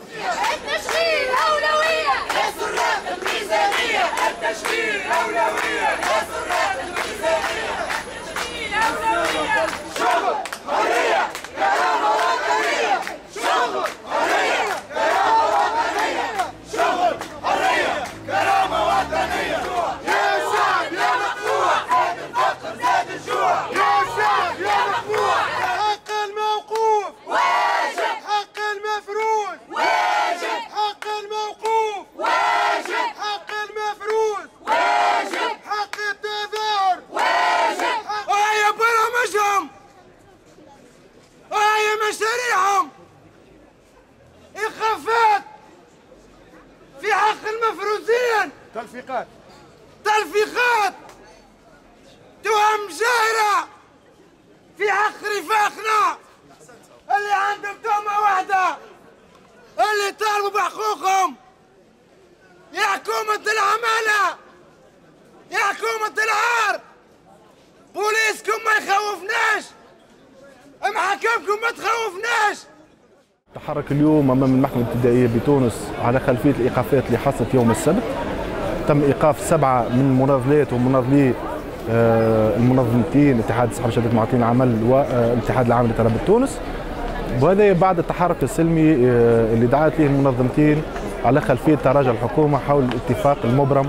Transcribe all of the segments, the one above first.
التشغيل أولوية. يا سراق الميزانية. التشغيل أولوية. يا سراق تلفيقات. تلفيقات! تهم جاهرة في حق رفاقنا! اللي عندهم تهمة واحدة! اللي طالبوا بحقوقهم! يا حكومة العمالة! يا حكومة العار! بوليسكم ما يخوفناش! محاكمكم ما تخوفناش! تحرك اليوم أمام المحكمة الابتدائيه بتونس على خلفية الإيقافات اللي حصلت يوم السبت. تم إيقاف سبعة من مناضلات ومناضلي آه، المنظمتين اتحاد اصحاب شهاده معطين العمل والاتحاد العام لطلبه تونس وهذا بعد التحرك السلمي آه، اللي دعت له المنظمتين على خلفية تراجع الحكومة حول الاتفاق المبرم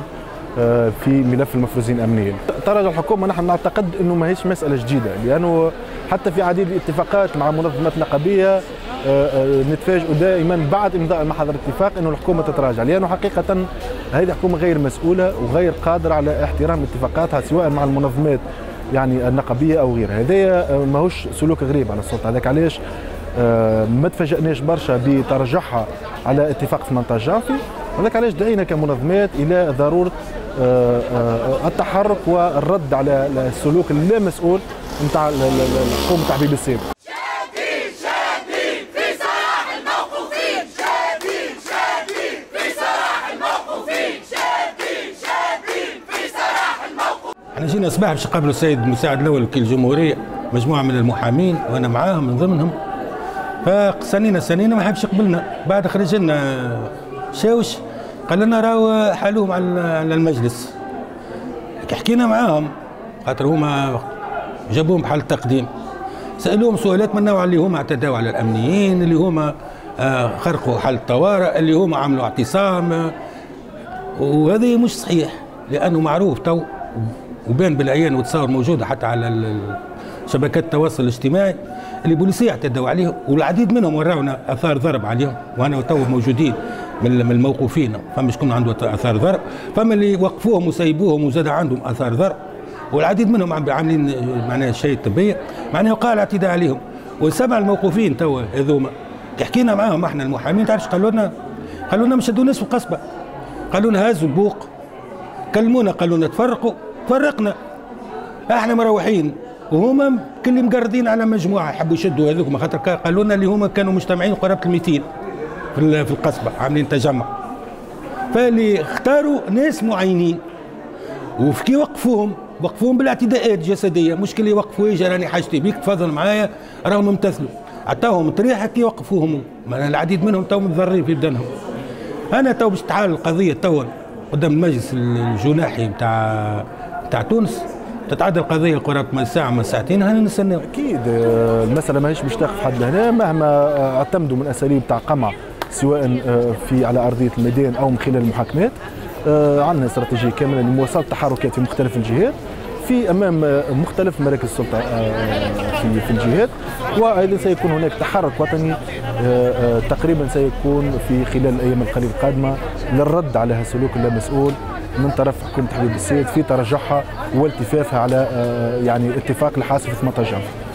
آه، في ملف المفروزين امنيا. تراجع الحكومة نحن نعتقد إنه ما هيش مسألة جديدة لأنه حتى في عديد الاتفاقات مع منظمات نقابية آه، آه، نتفاجئوا دائما بعد إمضاء المحضر الاتفاق إنه الحكومة تتراجع. لأنه حقيقة هذه حكومه غير مسؤولة وغير قادرة على احترام اتفاقاتها سواء مع المنظمات يعني النقابية أو غيرها. هذايا آه، ماهوش سلوك غريب على السلطه هذاك علاش؟ ما تفاجئناش برشا بترجعها على اتفاق 18 جانفي هذاك علاش دعينا كمنظمات إلى ضرورة التحرك والرد على السلوك اللامسؤول نتاع الحكومة تاع حبيب السيد شادين شادين في سراح الموقوفين شادين شادين في سراح الموقوفين شادين شادين في سراح الموقوفين إحنا جينا صباح باش نقابلوا السيد المساعد الأول وكيل الجمهوريه مجموعة من المحامين وأنا معاهم من ضمنهم. فسنينا سنينا ما حبش يقبلنا. بعد خرج لنا شاوش قال لنا راهو حالوهم على المجلس. كي حكينا معاهم خاطر هما جابوهم بحال التقديم. سألوهم سؤالات من النوع اللي هما اعتدوا على الأمنيين اللي هما آه، خرقوا حال الطوارئ اللي هما عملوا اعتصام. وهذا مش صحيح لأنه معروف تو وبان بالعيان وتصور موجودة حتى على شبكات التواصل الاجتماعي اللي بوليسية اعتدوا عليهم والعديد منهم وراونا آثار ضرب عليهم وأنا تو موجودين من الموقوفين. فما شكون عنده آثار ضرب. فما اللي وقفوهم وسيبوهم وزاد عندهم آثار ضرب. والعديد منهم عم- عاملين معناها شهادة طبية معناها وقع الاعتداء عليهم. والسبع الموقوفين توا هذوما كي حكينا معاهم إحنا المحامين تعرفش قالوا لنا؟ قالوا لنا شدوناش في القصبة. قالوا لنا هازوا البوق. كلمونا قالوا لنا تفرقوا. تفرقنا. إحنا مروحين. وهما كل مقردين على مجموعة يحبوا يشدوا هذوك. خاطر قالوا لنا اللي هما كانوا مجتمعين قرابة ال 200 في ال- في القصبة عاملين تجمع. فاللي اختاروا ناس معينين. وفي وقفوهم؟ وقفوهم بالاعتداءات الجسديه مش يوقفوا يجي راني حاجتي بيك تفضل معايا. راهم امتثلوا. عطاهم طريحه كي يوقفوهم. ما العديد منهم تو متضررين في بدنهم. أنا تو باش تعال القضية تو قدام المجلس الجناحي نتاع نتاع تونس. تتعدى القضية قرابة من ساعة من ساعتين هنا نستناو أكيد المسألة ماهيش باش تقف حد هنا مهما اعتمدوا من أساليب تاع قمع سواء آه، في على أرضية الميدان أو من خلال المحاكمات آه، عندنا استراتيجية كاملة لمواصلة التحركات في مختلف الجهات. في أمام مختلف مراكز السلطة آه، في في الجهات. وأيضا سيكون هناك تحرك وطني آه، آه، تقريبا سيكون في خلال الأيام القليلة القادمة للرد على هذا السلوك اللامسؤول من طرف حكومة حبيب السيد في ترجعها والتفافها على يعني اتفاق الحاصل في 18 جانفي